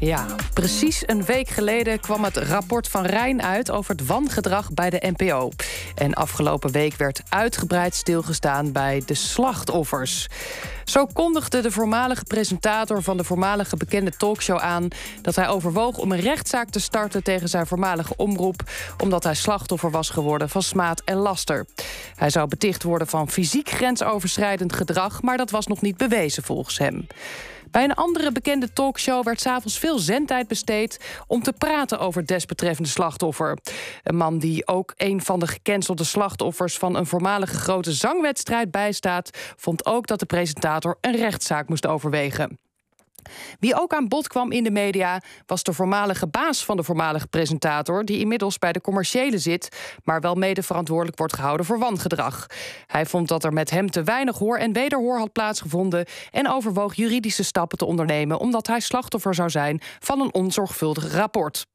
Ja, precies een week geleden kwam het rapport van Rijn uit over het wangedrag bij de NPO. En afgelopen week werd uitgebreid stilgestaan bij de slachtoffers. Zo kondigde de voormalige presentator van de voormalige bekende talkshow aan dat hij overwoog om een rechtszaak te starten tegen zijn voormalige omroep, omdat hij slachtoffer was geworden van smaad en laster. Hij zou beticht worden van fysiek grensoverschrijdend gedrag, maar dat was nog niet bewezen volgens hem. Bij een andere bekende talkshow werd s'avonds veel zendtijd besteed om te praten over het desbetreffende slachtoffer. Een man die ook een van de gecancelde slachtoffers van een voormalige grote zangwedstrijd bijstaat, vond ook dat de presentator een rechtszaak moest overwegen. Wie ook aan bod kwam in de media was de voormalige baas van de voormalige presentator, die inmiddels bij de commerciële zit, maar wel mede verantwoordelijk wordt gehouden voor wangedrag. Hij vond dat er met hem te weinig hoor en wederhoor had plaatsgevonden en overwoog juridische stappen te ondernemen omdat hij slachtoffer zou zijn van een onzorgvuldig rapport.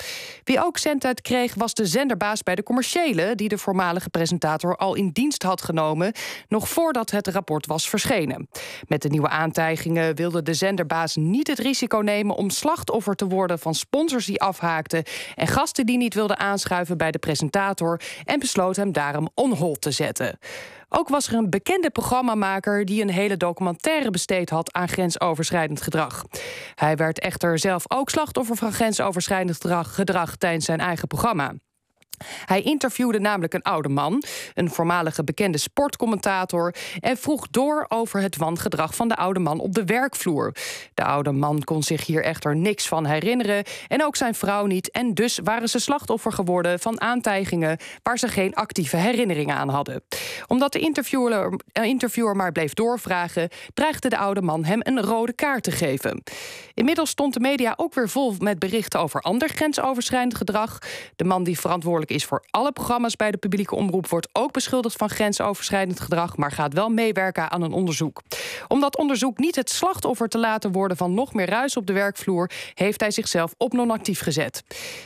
Wie ook zendtijd kreeg was de zenderbaas bij de commerciële, die de voormalige presentator al in dienst had genomen, nog voordat het rapport was verschenen. Met de nieuwe aantijgingen wilde de zenderbaas niet het risico nemen om slachtoffer te worden van sponsors die afhaakten en gasten die niet wilden aanschuiven bij de presentator en besloot hem daarom on hold te zetten. Ook was er een bekende programmamaker die een hele documentaire besteed had aan grensoverschrijdend gedrag. Hij werd echter zelf ook slachtoffer van grensoverschrijdend gedrag tijdens zijn eigen programma. Hij interviewde namelijk een oude man, een voormalige bekende sportcommentator, en vroeg door over het wangedrag van de oude man op de werkvloer. De oude man kon zich hier echter niks van herinneren en ook zijn vrouw niet, en dus waren ze slachtoffer geworden van aantijgingen waar ze geen actieve herinneringen aan hadden. Omdat de interviewer, uh, interviewer maar bleef doorvragen, dreigde de oude man hem een rode kaart te geven. Inmiddels stond de media ook weer vol met berichten over ander grensoverschrijdend gedrag. De man die verantwoordelijk is voor alle programma's bij de publieke omroep, wordt ook beschuldigd van grensoverschrijdend gedrag, maar gaat wel meewerken aan een onderzoek. Om dat onderzoek niet het slachtoffer te laten worden van nog meer ruis op de werkvloer, heeft hij zichzelf op non-actief gezet.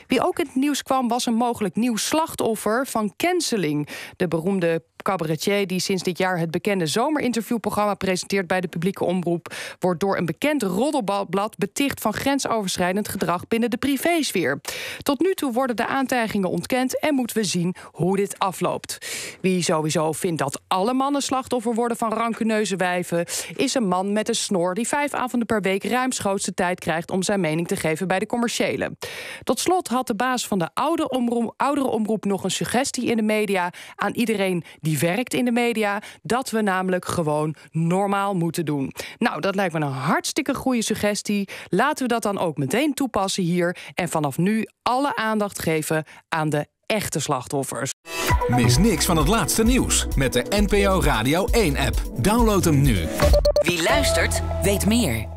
Wie ook in het nieuws kwam, was een mogelijk nieuw slachtoffer van canceling. De beroemde cabaretier die sinds dit jaar het bekende zomerinterviewprogramma presenteert bij de publieke omroep, wordt door een bekend roddelblad beticht van grensoverschrijdend gedrag binnen de privésfeer. Tot nu toe worden de aantijgingen ontkend en moeten we zien hoe dit afloopt. Wie sowieso vindt dat alle mannen slachtoffer worden van rancuneuze wijven, is een man met een snor die vijf avonden per week ruimschoots de tijd krijgt om zijn mening te geven bij de commerciële. Tot slot had de baas van de oude omroep, oudere omroep nog een suggestie in de media aan iedereen die werkt in de media. Dat we namelijk gewoon normaal moeten doen. Nou, dat lijkt me een hartstikke goede suggestie. Laten we dat dan ook meteen toepassen hier. En vanaf nu alle aandacht geven aan de echte slachtoffers. Mis niks van het laatste nieuws met de NPO Radio 1-app. Download hem nu. Wie luistert, weet meer.